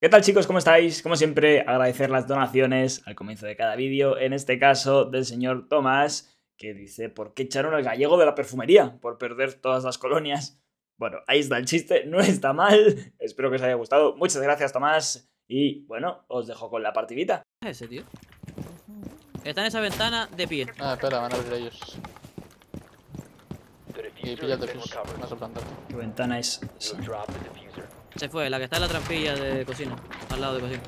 ¿Qué tal chicos? ¿Cómo estáis? Como siempre, agradecer las donaciones al comienzo de cada vídeo, en este caso del señor Tomás, que dice, ¿por qué echaron al gallego de la perfumería? Por perder todas las colonias. Bueno, ahí está el chiste, no está mal, espero que os haya gustado. Muchas gracias Tomás y bueno, os dejo con la partidita. ¿Qué es ese, tío? Está en esa ventana de pie. Ah, espera, van a abrir ellos. Y píllate Fus, vas a plantarte. ¿Qué ventana es esa? Se fue, la que está en la trampilla de cocina. Al lado de cocina.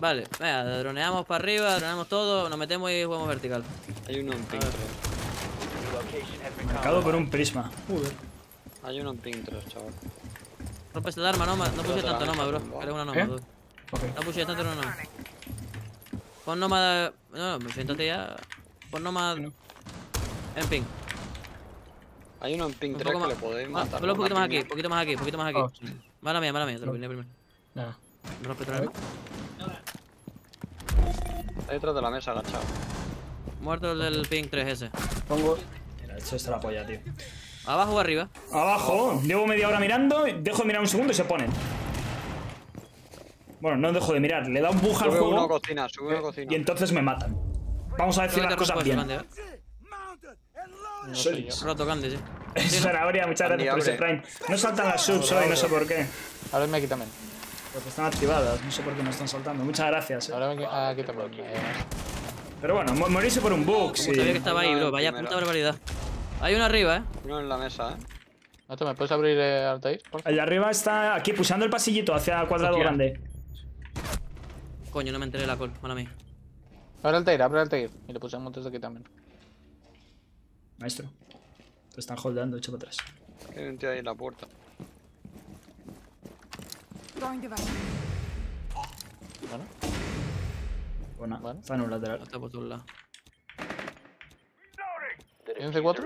Vale, venga, droneamos para arriba, droneamos todo, nos metemos y jugamos vertical. Hay uno en ping 3. Marcado por un prisma. Hay uno en ping 3, chaval. Rompes el arma, no, no puse tanto Noma, bro. Eres una Noma, ¿Eh? bro. Ok. No puse tanto Noma. Pon Noma. No, no, siéntate ya. Pon Noma. En ping. Hay uno en ping Un 3 poco que le podéis Ah, matar. ponlo un poquito una más aquí, piña. poquito más aquí, poquito más aquí. Oh, Mala mía, mala mía, te lo vine primero. Nada. ¿Me rompes el arma? Está detrás de la mesa agachado. Muerto el del ping 3 ese. Pongo... Mira, esto está la polla, tío. Abajo o arriba. Abajo, llevo media hora mirando, dejo de mirar un segundo y se ponen. Bueno, no dejo de mirar, le da un bug al Sube uno a juego cocina, sube uno a cocina. y entonces me matan. Vamos a decir las cosas bien. eso, ¿eh? No. Roto Candy, sí. Sarabria, muchas gracias por ese. Prime. No saltan las subs hoy, no sé por qué. Ahora me aquí también. Porque están activadas, no sé por qué no están saltando. Muchas gracias. eh. Ahora me ah, aquí también. Eh, Pero bueno, mo- morirse por un bug, sí. Sabía que estaba ahí, bro. Vaya puta barbaridad. Hay uno arriba, eh. Uno en la mesa, eh. Nato, ¿me puedes abrir eh, Altair? El de arriba está aquí, pulsando el pasillito hacia el cuadrado Hostia. grande. Coño, no me enteré de la call. Mala mía. Abre Altair, abre Altair. Y le pusemos desde aquí también. Maestro. Te están holdeando, echa para atrás. Hay un tío ahí en la puerta. Bueno, Buena, Bueno. está en un lateral. Está por todos lados. ¿Tienen C4?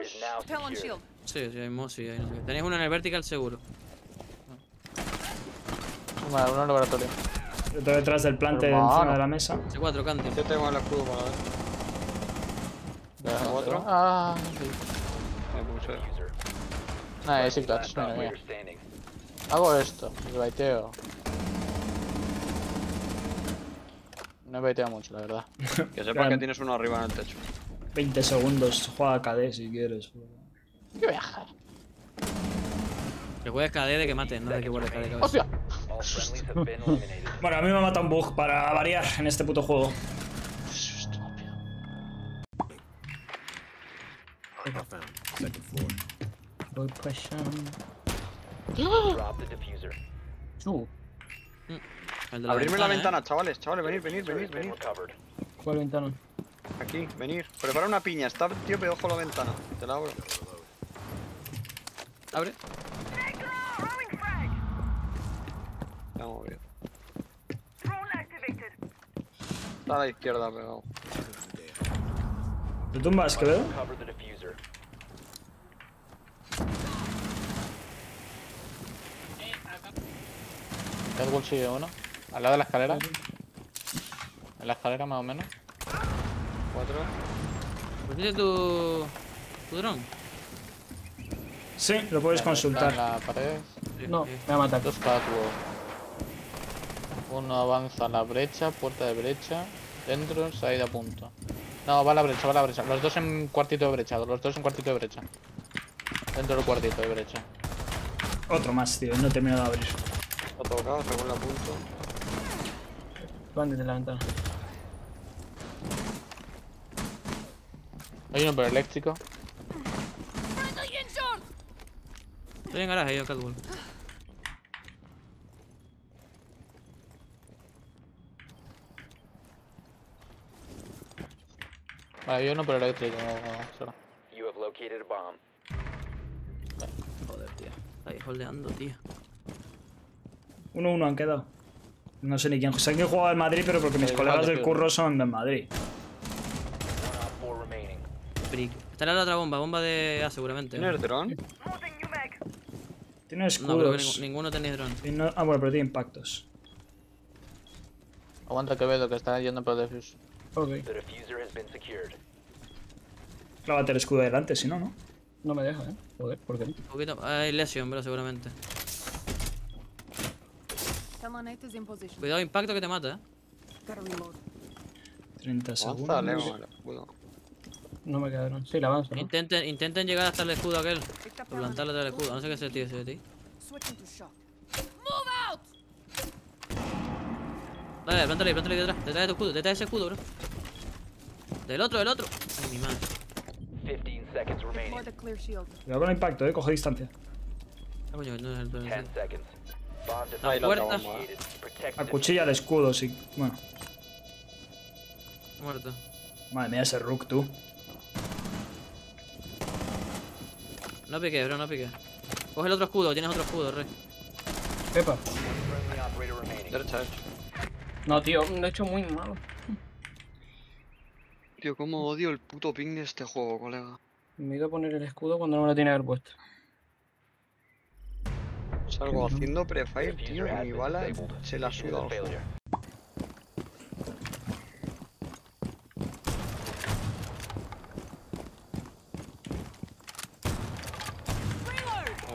Repel on shield. Sí, sí, hay Mossy, hay no sé. Tenéis uno en el vertical seguro. Vale, uno en laboratorio. Yo estoy detrás del plante encima de la mesa. C4, Candy. Yo tengo el escudo para ver. ¿Otro? Ah, sí. Nada, es clutch. Mira, mira. Hago esto, y baiteo. No he baiteado mucho, la verdad. Que sepas que tienes uno arriba en el techo. 20 segundos, juega KD si quieres. ¡Qué viaje! Que juegues KD de que maten, no de que juegues KD. cabeza. ¡Hostia! Bueno, a mí me mata un bug para variar en este puto juego. Voy pushing. Uh, El de la Abrirme la ¿eh? ventana, chavales, chavales, venid, venid, venid, venid. ¿Cuál ventana? Aquí, venir. Prepara una piña, está tío con la ventana. Te la abro. Abre. Vamos bien. Está a la izquierda pegado. ¿Te tumbas, que veo? El bolsillo uno. Al lado de la escalera. En la escalera más o menos. Cuatro. ¿Pusiste tu. tu dron? Sí, lo puedes consultar. La pared. No, Sí. me va a matar. Dos. Uno avanza a la brecha, puerta de brecha. Dentro, salida a punto. No, va a la brecha, va a la brecha. Los dos en cuartito de brecha, los dos en cuartito de brecha. Dentro del cuartito de brecha. Otro más, tío, no he terminado de abrir. Está tocado, según la punto. Van desde la ventana. Hay uno por eléctrico. Estoy en garaje, yo Catwalk. Vale, hay uno por eléctrico. solo. Joder, tío. Está ahí holdeando, tío. 1-1 han quedado. No sé ni quién. Sé quién jugaba en Madrid, pero porque mis colegas del pero- curro son de Madrid. Está en la otra bomba, bomba de A seguramente. ¿Tienes dron? Tiene No, creo que escudos. ning- ninguno tenéis dron. No- Ah, bueno, pero tiene impactos. Aguanta Quevedo que está yendo por el defuse. Ok. Clávate el escudo adelante, si no, ¿no? No me deja, ¿eh? Joder, ¿por qué no? Un poquito. Hay Lesion, bro, seguramente. Cuidado, impacto que te mata, eh. Gotta reload. 30 Avanza, Leo, segundos. el. No me quedaron. Sí, la avanzo, ¿no? Intenten, intenten llegar hasta el escudo aquel. Por plantarle del escudo. No sé qué se tío ese de ti. Switching to shock. Move out! Dale, plántale, plántale detrás. Detrás de tu escudo, detrás de ese escudo, bro. Del otro, del otro. Ay, mi madre. 15 seconds Deploy remaining. the clear shield. Cuidado con el impacto, eh. Coge distancia. Ah, coño, no es el el- 10 seconds. La la puerta. otra bomba. defused. Protect A the cuchilla al escudo, sí. Bueno. Muerto. Madre mía, ese Rook, tú. No piques, bro, no piques. Coge el otro escudo, tienes otro escudo, rey. Pepa. No, tío, lo he hecho muy malo. Tío, cómo odio el puto ping de este juego, colega. Me he ido a poner el escudo cuando no me lo tiene que haber puesto. Salgo haciendo prefire, tío, y mi bala se la suda al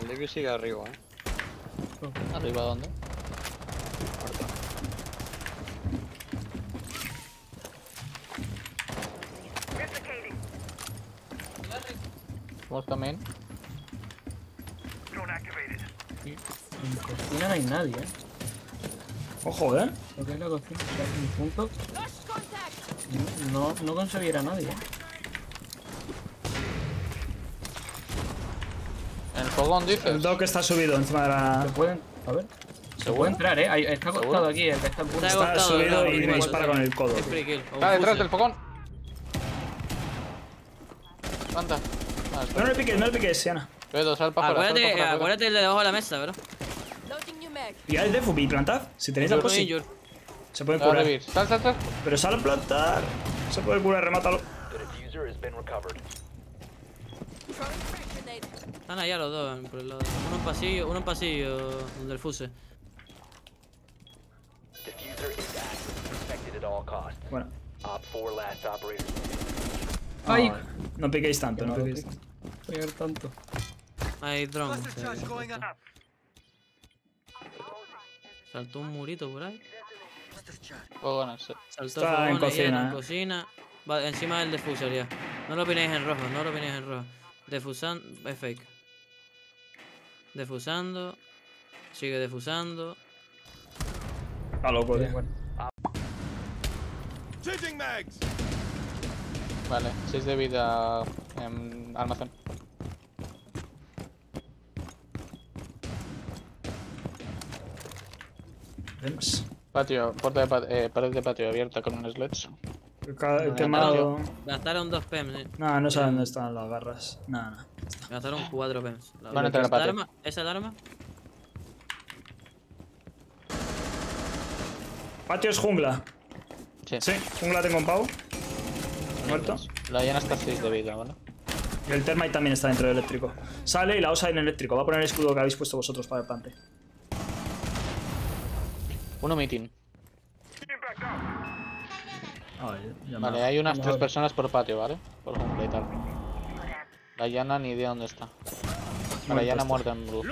Levi sigue arriba, eh. ¿Arriba dónde? Puerta. Vamos también. En cocina no hay nadie, ¿eh? Ojo, eh. Lo que es la cocina, o sea, en mi punto. No, no conseguirá nadie, ¿eh? En el fogón El dices. Doc está subido encima de Se la. pueden. A ver. Se puede entrar, ¿eh? Está acostado aquí, el que está en punto. Está Está subido y me dispara con el codo. Está detrás del fogón. Anda. Ah, está. No le piques, no le piques, Siana. Pedo, sal para Acuérdate, afuera, acuérdate el de debajo de la mesa, bro. Y el defu y plantad. Si tenéis la posi, se a curar. Sal, sal, sal. Pero sal a plantar. Se puede curar, remátalo. Están allá los dos, por el lado. Uno en pasillo, uno en pasillo, donde el fuse. Diffuser is active. Protected at all costs. Bueno. Op 4 last operator. ¡Ay! No, no piquéis tanto, no malo, piquéis tanto. Pegar tanto. Hay drone. se- Saltó un murito por ahí. Fogones. sí. Saltó Está en cocina, en eh. cocina. Va encima del defuser ya. No lo opinéis en rojo, no lo opinéis en rojo. Defusando. Es fake. Defusando. Sigue defusando. Está loco, tío. Bueno, Vale, 6 de vida en almacén. Patio, puerta de patio, eh, pared de patio abierta con un sledge. No, quemado. Gastaron dos PEMs, eh. No, no saben dónde están las garras. Nada, nada. Gastaron cuatro PEMs. La- Van a entrar a ¿Esa patio. alarma? ¿Esa alarma? Patio es jungla. Sí. Sí, jungla tengo un pavo. Muerto. La llana está 6 de vida, ¿vale? Y el termite también está dentro del eléctrico. Sale y la osa en el eléctrico. Va a poner el escudo que habéis puesto vosotros para el plante. Uno meeting. Ay, ya me Vale, ha- hay unas tres personas por patio, ¿vale? Por completar. La llana ni idea dónde está. La llana está. muerta en blue.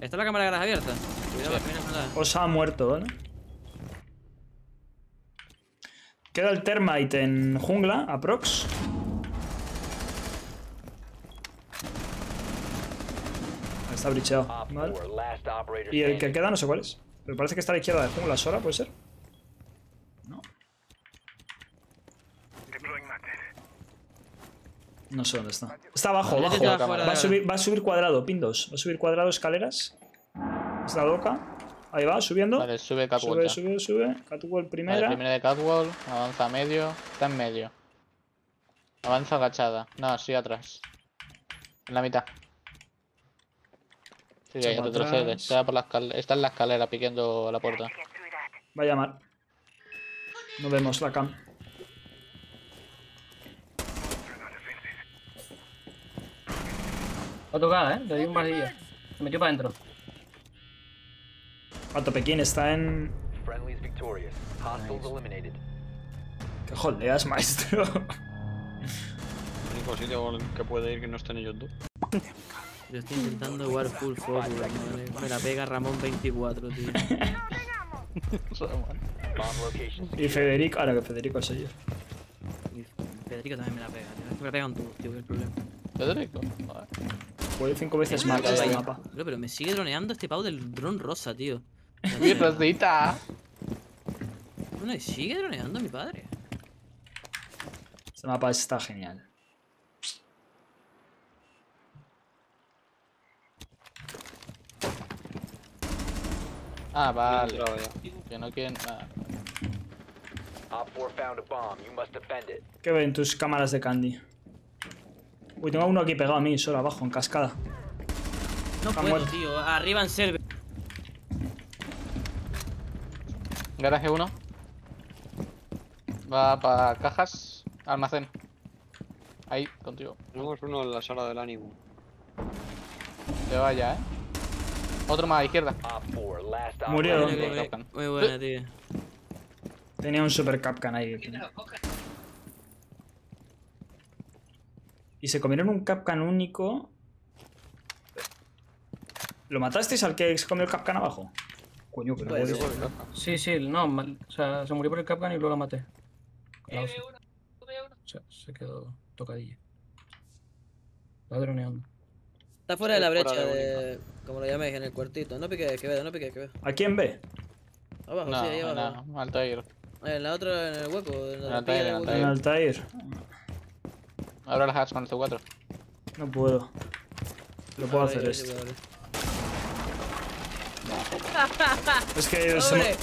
¿Está la cámara de gras abierta? Cuidado, la- Osa ha muerto, ¿vale? Queda el termite en jungla, aprox. Está bricheado, Op ¿vale? 4 last operator Y el que queda no sé cuál es. Pero parece que está a la izquierda de jungla, Sora, ¿puede ser? No. No sé dónde está. Está abajo, abajo. está Va a subir, va a subir cuadrado, pin 2. Va a subir cuadrado escaleras. Es la loca. Ahí va, subiendo. Vale, sube catwalk. Sube, sube, sube. Catwall Vale, primera. primera de catwall, avanza a medio, está en medio. Avanza agachada. No, sí atrás. En la mitad. Sí, ahí, retrocede. Está, por la escal- está en la escalera piqueando la puerta. Va a llamar. No vemos la cam. Va a tocar, ¿eh? Le di un martillo. Se metió para adentro. Pato Pekín está en. Eliminated. ¿Qué holdeas, maestro? El único sitio que puede ir que no esté en ellos dos. Yo estoy intentando jugar full focus, madre. Me la pega Ramón 24, tío. Y Federico, ahora que Federico soy yo. Federico también me la pega, tío. Es que me la pegan todos, tío, que es el problema. Federico. Joder. Jugué cinco veces más que este mapa. Bro, pero me sigue droneando este pavo del dron rosa, tío. Mi rosita. Bueno, y sigue droneando mi padre. Este mapa está genial. Ah, vale. Que no quieren. Ah. Op 4 found a bomb. You must defend it. ¿Qué ven tus cámaras de Candy? Uy, tengo uno aquí pegado a mí, solo abajo, en cascada. No Está puedo, muerto. tío. Arriba en server. Garaje 1. Va para cajas. Almacén. Ahí, contigo. Tenemos uno en la sala del ánimo. Te vaya, eh. Otro más a izquierda. 4, last Murió. Muy, standing. muy- buena, tío. Tenía un super Capcan ahí. Y se comieron un Capcan único. ¿Lo matasteis al que se comió el Capcan abajo? Coño, pero ser. Sí, sí, no, mal- o sea, se murió por el Capcan y luego la maté. La. O sea, se quedó tocadilla. Va droneando. Está fuera de la brecha de de. Como lo llaméis, en el cuartito. No pique Quevedo, no pique Quevedo. ¿A quién ve? Abajo, No, sí, ahí abajo. no, Altair. En la otra, en el hueco. En del en hueco. En. Altair. Abra las hats con el C4. No puedo. Lo puedo hacer esto. Es que. se me-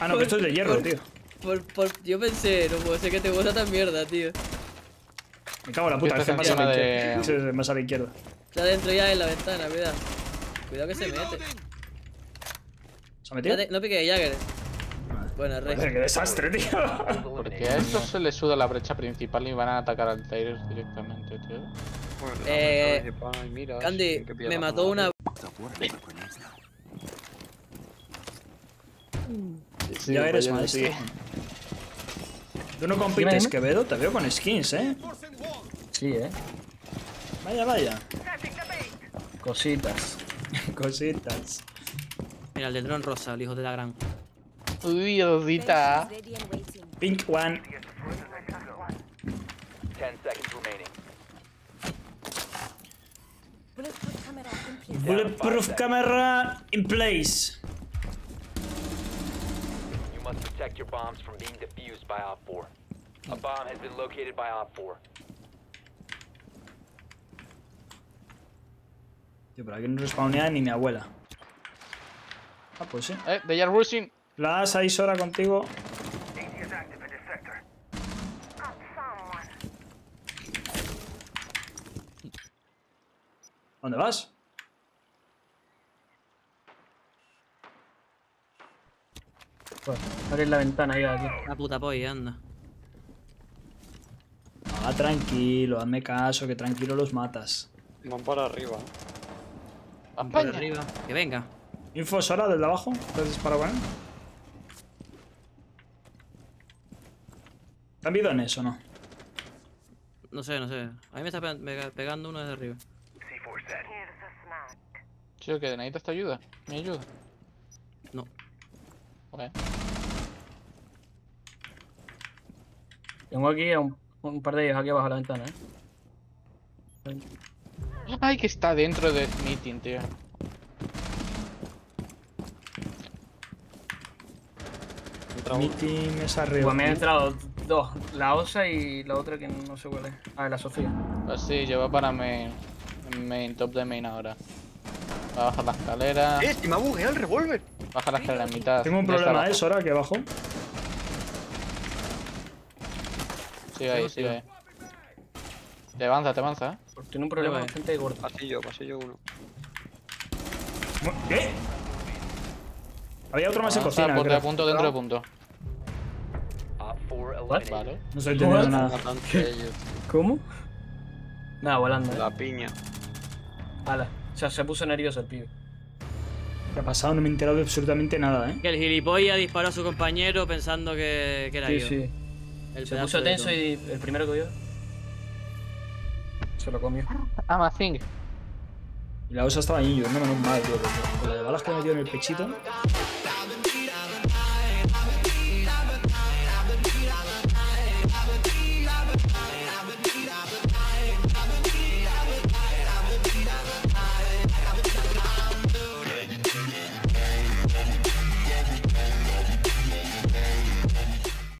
Ah, no, que esto es de hierro, por- tío. Por, por, yo pensé, no puedo ser que te gusta tan mierda, tío. Me cago en la puta, es que Estás más a la izquierda. Sí, sí. Está dentro ya en la ventana, cuidado. Cuidado que se mete. ¿Se ha metido? No pique Jagger. Buena, rey. Joder, ¡Qué desastre, tío! Porque a estos se les suda la brecha principal y van a atacar al Altair directamente, tío. Bueno, Eh, miras, Candy, me mató una. ya eres maestro. Tú no compites. Quevedo, te veo con skins, ¿eh? Sí, eh. Vaya, vaya. Cositas. Cositas. Mira, el del dron rosa, el hijo de la gran. Uy, Rosita. Pink one. 10 seconds remaining. Bulletproof camera in place. Bulletproof camera in place. You must protect your bombs from being defused by Op 4. A bomb has been located by Op 4. Tío, por aquí no respawnea ni mi abuela. Ah, pues sí. Eh, they are rushing. Las ahí Sora contigo. ¿Dónde vas? Pues, abrir la ventana ahí aquí. La puta polla, anda. Ah, tranquilo, hazme caso, que tranquilo los matas. Van para arriba. Por arriba. Que venga. Info Sora desde abajo. Entonces para con él. ¿Están bidones o no? No sé, no sé. A mí me está pe- pega- pegando uno desde arriba. Chico, que necesitas tu ayuda. Mi ayuda. No. Joder. Tengo aquí a un, un par de ellos aquí abajo de la ventana, eh. Ay, que está dentro de meeting, tío. Team es arriba. Pues me han entrado dos. La osa y la otra que no sé cuál es. Ah, la Sofía. Pues sí, lleva para main. Main, top de main ahora. Va a bajar la escalera. ¡Eh! ¡Se me ha bugueado el revólver! Baja la escalera en mitad. Tengo un problema, ¿eh? abajo. Sora, aquí abajo. Sigue ahí, sigue ahí. Te avanza, te avanza, eh. Porque tiene un problema va. bastante gordo. Pasillo, pasillo uno. ¿Qué? Había otro más en cocina, punto creo. de punto dentro de punto. Op 4 What? Vale. No estoy entendiendo nada. ¿Cómo? Nada, volando. eh. La piña. Ala. O sea, se puso nervioso el pibe. ¿Qué ha pasado? No me he enterado de absolutamente nada, ¿eh? Que el gilipollas disparó a su compañero pensando que, que era Sí, yo. sí. El Se puso tenso y el primero que vio se lo comió. Amazing. Y la osa estaba ahí lloviendo menos mal, tío. Con la de balas que me metió en el pechito.